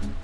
Bye.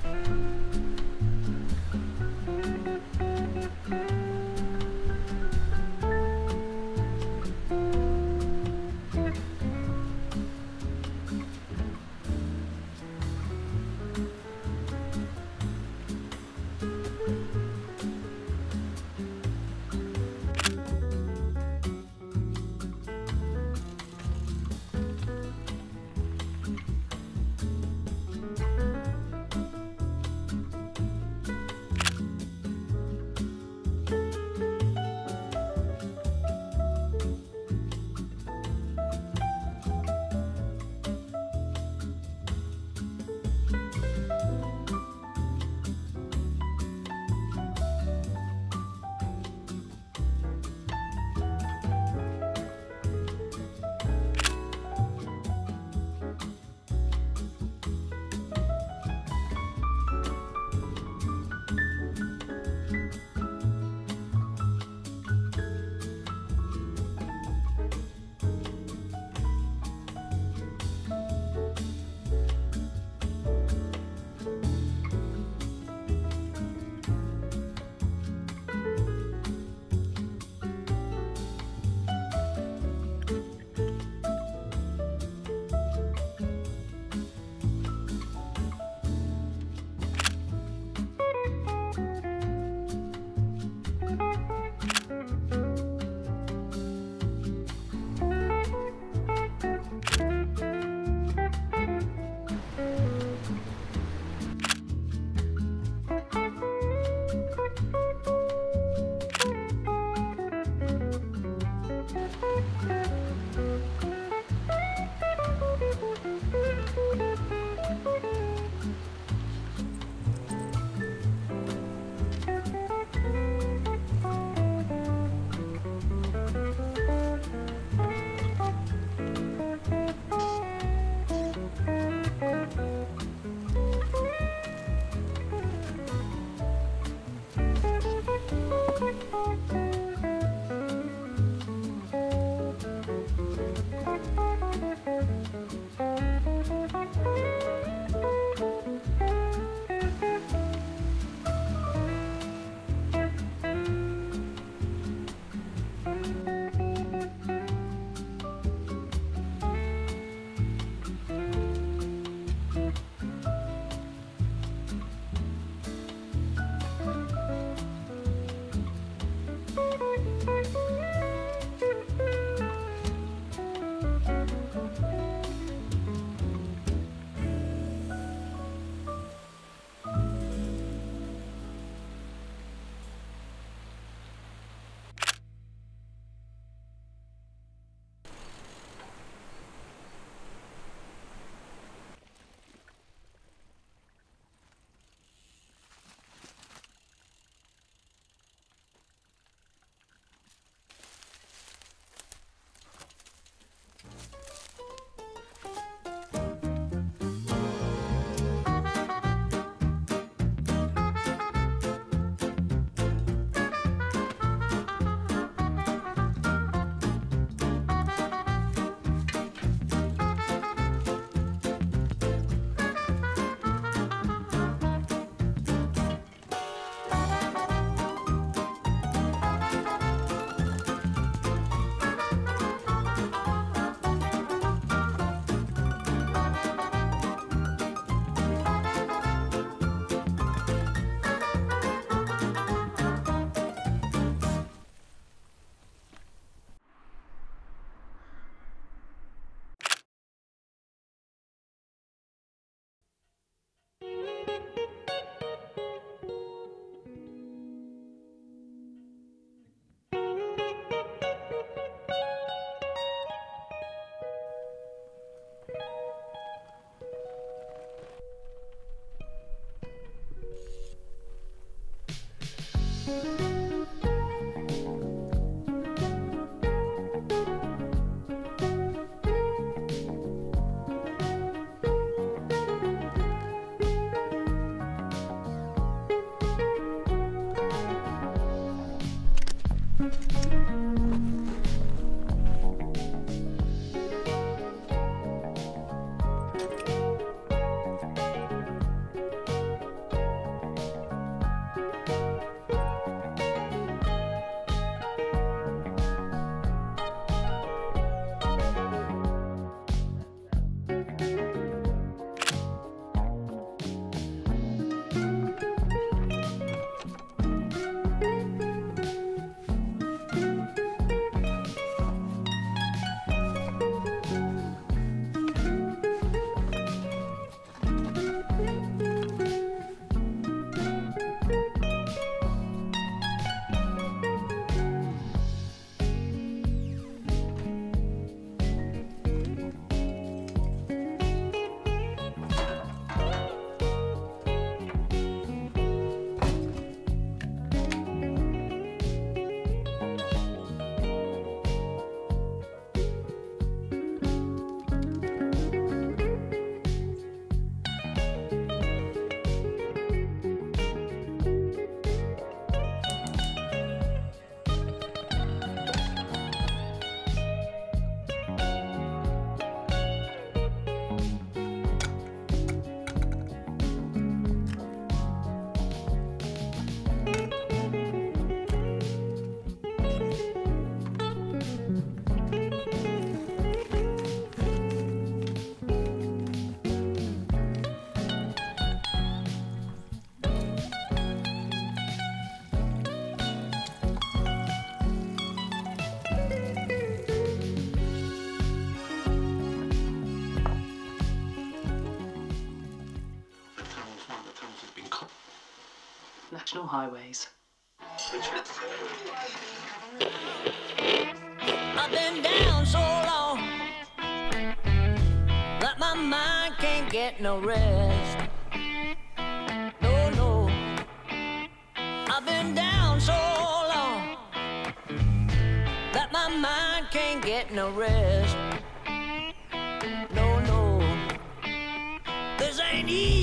National highways. I've been down so long that my mind can't get no rest. No, no. I've been down so long that my mind can't get no rest. No, no. This ain't easy,